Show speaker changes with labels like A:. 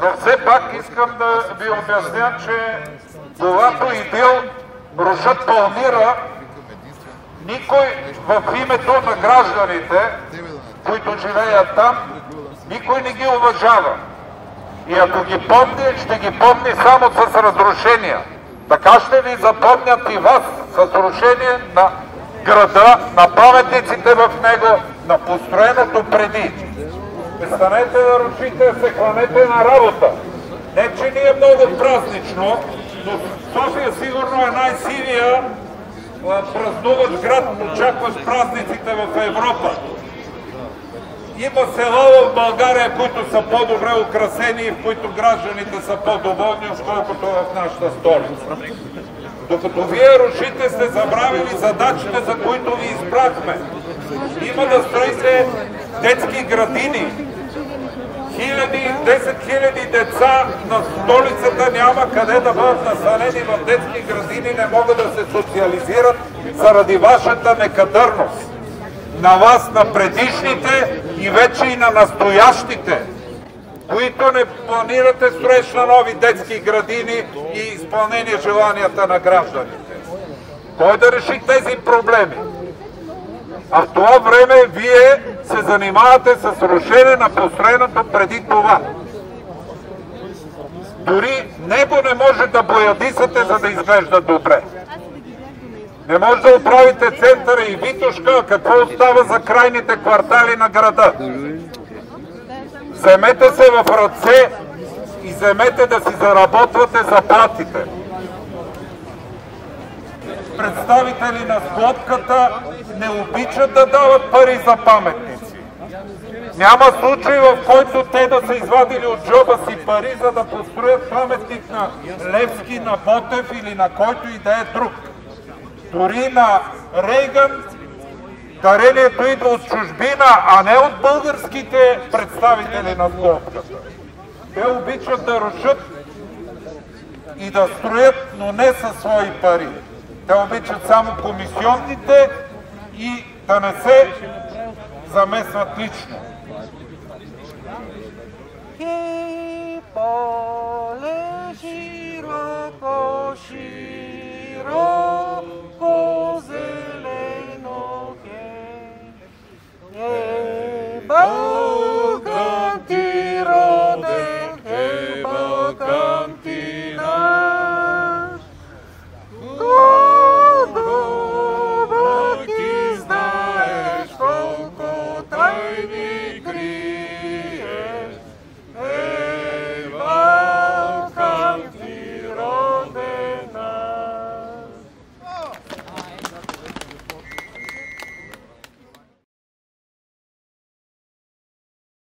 A: Но все пак искам да ви обясня, че когато и бил рушат Палмира, никой в името на гражданите, които живеят там, никой не ги уважава. И ако ги помни, ще ги помни само с разрушения. Така ще ви запомнят и вас с рушение на града, на паметниците в него, на построеното преди. Престанете да рушите, се хванете на работа. Не, че ни е много празнично, но София сигурно е най-сивия празнуващ град, очакващ празниците в Европа. Има села в България, които са по-добре украсени и в които гражданите са по-доволни, отколкото в нашата столица. Докато вие рушите, сте забравили задачите, за които ви избрахме. Има да строите детски градини. Хиляди, 10 хиляди деца на столицата няма къде да бъдат настанени в детски градини, не могат да се социализират заради вашата некадърност. На вас, на предишните и вече и на настоящите, които не планирате строеж на нови детски градини и изпълнение желанията на гражданите. Кой да реши тези проблеми? А в това време вие се занимавате с рушене на построеното преди това. Дори небо не може да боядисате, за да изглежда добре. Не може да оправите центъра и Витушка, какво остава за крайните квартали на града. Вземете се в ръце и вземете да си заработвате заплатите. Представители на сглобката не обичат да дават пари за паметници. Няма случай, в който те да са извадили от джоба си пари, за да построят паметник на Левски, на Ботев или на който и да е друг. Дори на Рейган дарението идва от чужбина, а не от българските представители на сглобката. Те обичат да рушат и да строят, но не със свои пари. Те обичат само комисионните и да не се замесват лично.